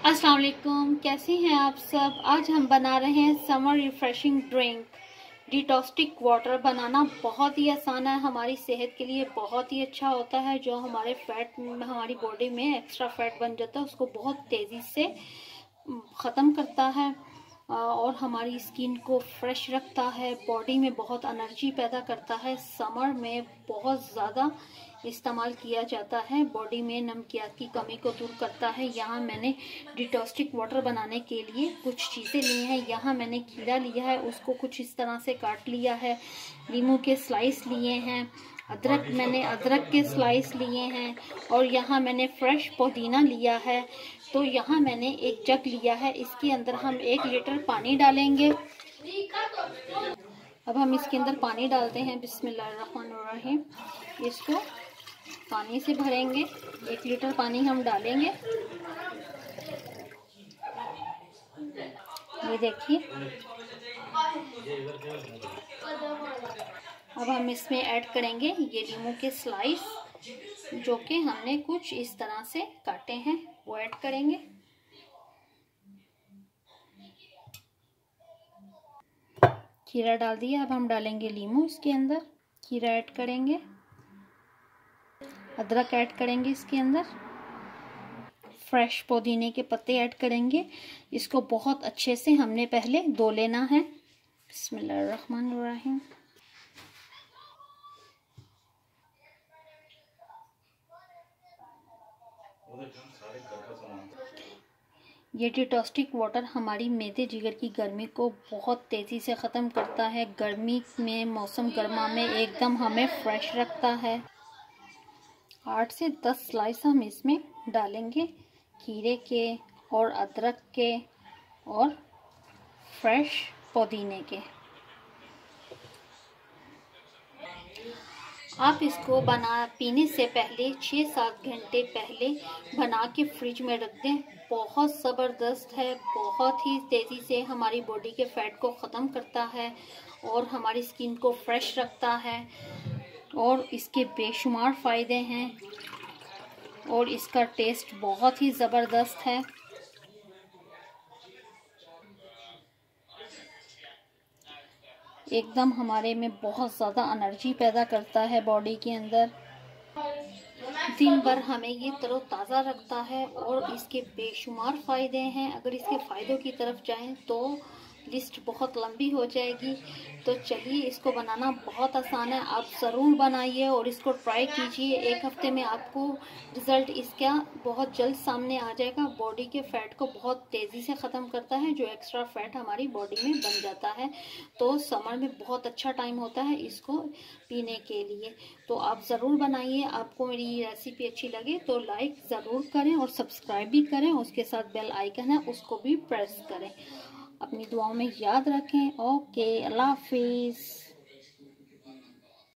अस्सलाम वालेकुम कैसे हैं आप सब? आज हम बना रहे हैं समर रिफ्रेशिंग ड्रिंक डिटॉस्टिक वाटर बनाना बहुत ही आसान है, हमारी सेहत के लिए बहुत ही अच्छा होता है। जो हमारे फैट हमारी बॉडी में एक्स्ट्रा फैट बन जाता है, उसको बहुत तेज़ी से ख़त्म करता है। और हमारी स्किन को फ्रेश रखता है बॉडी में बहुत एनर्जी पैदा करता है। समर में बहुत ज़्यादा इस्तेमाल किया जाता है। बॉडी में नमकियात की कमी को दूर करता है। यहाँ मैंने डिटॉस्टिक वाटर बनाने के लिए कुछ चीज़ें ली हैं। यहाँ मैंने कीड़ा लिया है, उसको कुछ इस तरह से काट लिया है। लीमू के स्लाइस लिए हैं। अदरक मैंने अदरक के स्लाइस लिए हैं और यहाँ मैंने फ्रेश पुदीना लिया है। तो यहाँ मैंने एक जग लिया है। इसके अंदर हम एक लीटर पानी डालेंगे। अब हम इसके अंदर पानी डालते हैं। बिस्मिल्लाहिर्रहमानिर्रहीम। इसको पानी से भरेंगे। एक लीटर पानी हम डालेंगे। ये देखिए। अब हम इसमें ऐड करेंगे ये लीमू के स्लाइस जो कि हमने कुछ इस तरह से काटे हैं, वो ऐड करेंगे। खीरा डाल दिया, अब हम डालेंगे लीमू इसके अंदर, खीरा ऐड करेंगे। अदरक ऐड करेंगे इसके अंदर। फ्रेश पुदीने के पत्ते ऐड करेंगे। इसको बहुत अच्छे से हमने पहले धो लेना है। बिस्मिल्लाहिर्रहमानिर्रहीम। ये डिटॉस्टिक वाटर हमारी मेदे जिगर की गर्मी को बहुत तेज़ी से ख़त्म करता है। गर्मी में, मौसम गर्मा में एकदम हमें फ्रेश रखता है। आठ से दस स्लाइस हम इसमें डालेंगे खीरे के और अदरक के और फ्रेश पुदीने के। आप इसको बना, पीने से पहले छः सात घंटे पहले बना के फ्रिज में रख दें। बहुत ज़बरदस्त है, बहुत ही तेज़ी से हमारी बॉडी के फैट को ख़त्म करता है और हमारी स्किन को फ्रेश रखता है और इसके बेशुमार फ़ायदे हैं और इसका टेस्ट बहुत ही ज़बरदस्त है। एकदम हमारे में बहुत ज़्यादा एनर्जी पैदा करता है बॉडी के अंदर। दिन भर हमें ये तरोताज़ा रखता है और इसके बेशुमार फ़ायदे हैं। अगर इसके फ़ायदों की तरफ़ जाएँ तो लिस्ट बहुत लंबी हो जाएगी। तो चलिए, इसको बनाना बहुत आसान है। आप ज़रूर बनाइए और इसको ट्राई कीजिए। एक हफ़्ते में आपको रिज़ल्ट इसका बहुत जल्द सामने आ जाएगा। बॉडी के फ़ैट को बहुत तेज़ी से ख़त्म करता है। जो एक्स्ट्रा फ़ैट हमारी बॉडी में बन जाता है। तो समर में बहुत अच्छा टाइम होता है इसको पीने के लिए। तो आप ज़रूर बनाइए। आपको मेरी रेसिपी अच्छी लगे तो लाइक ज़रूर करें और सब्सक्राइब भी करें। उसके साथ बेल आइकन है, उसको भी प्रेस करें। अपनी दुआओं में याद रखें। ओके अल्लाह हाफिज़।